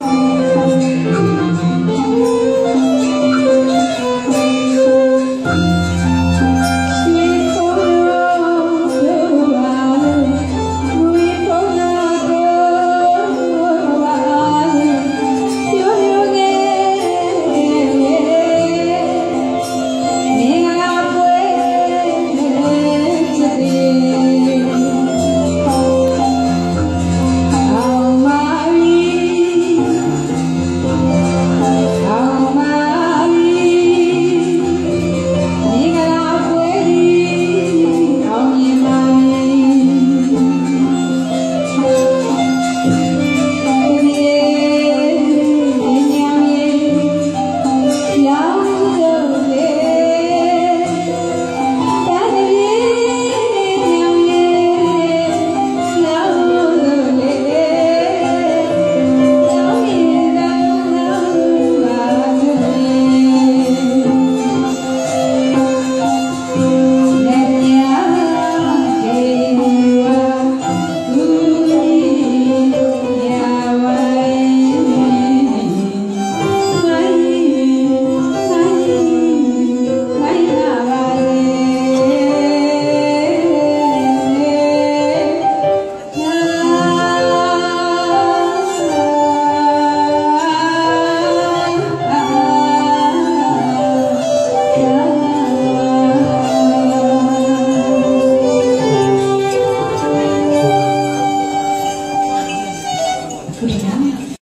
Oh.